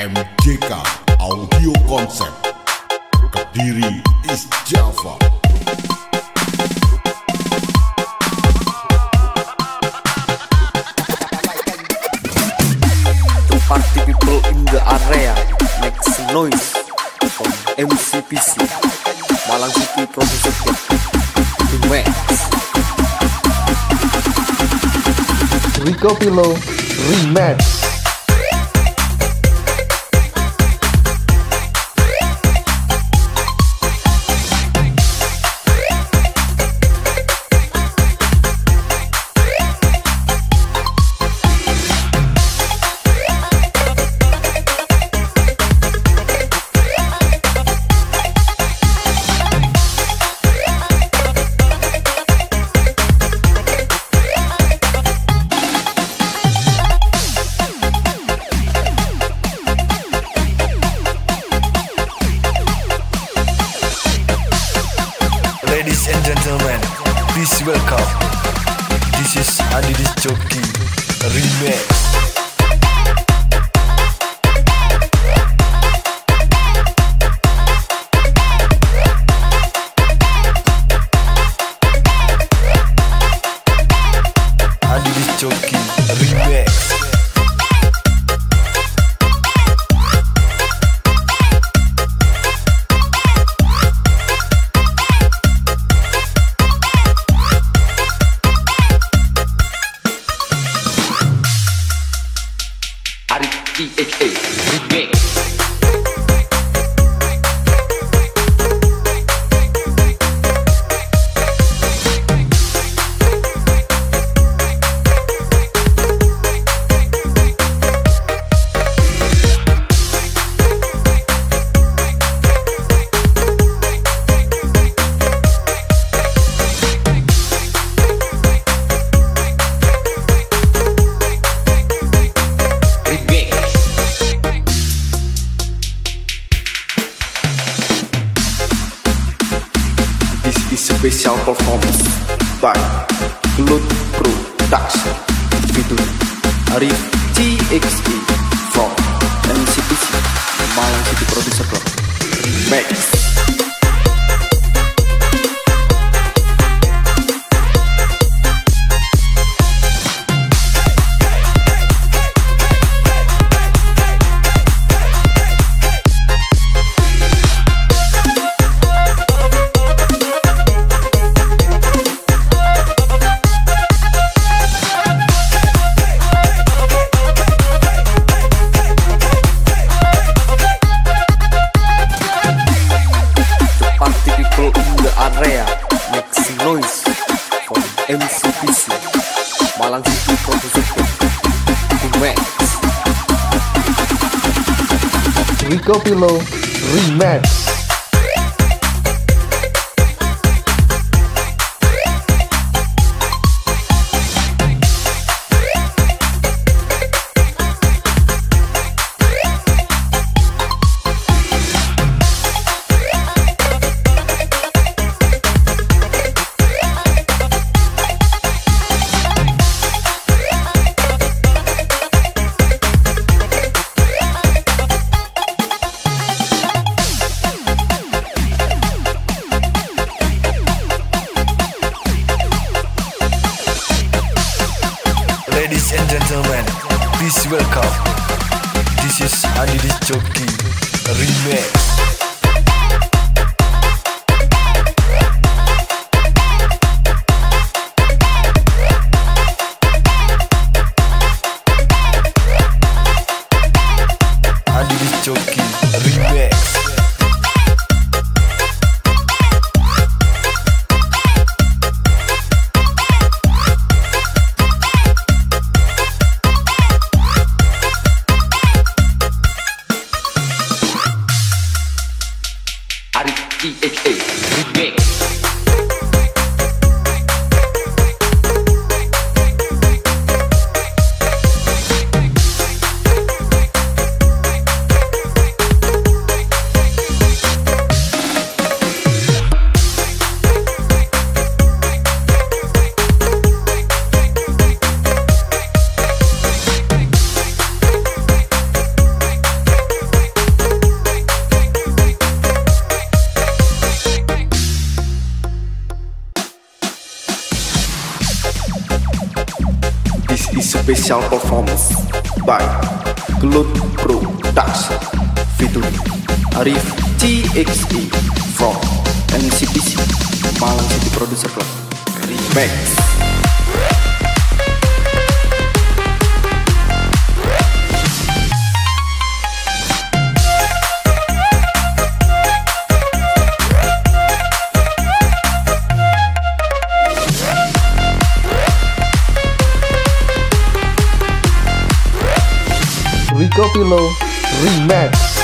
MJK Audio Concept. Kediri East Java. To party people in the area. Make some noise from MCPC Malang City Producer Club Remix. Rico Pilo Remix please welcome. This is Andi Dis Jockey Remix. Arif special performance by Blood Production. Featuring Arif TXE from MCPC Malang City Producer Club. Remix Remix Rico Pilo Remix Ladies and gentlemen, please welcome. This is Andi Dis Jockey Remix. Jockey Remix. E-H-A. Special performance by Cloud Production featuring Arif TXE from MCPC Malang City Producer Club. Remix Govilo Rematch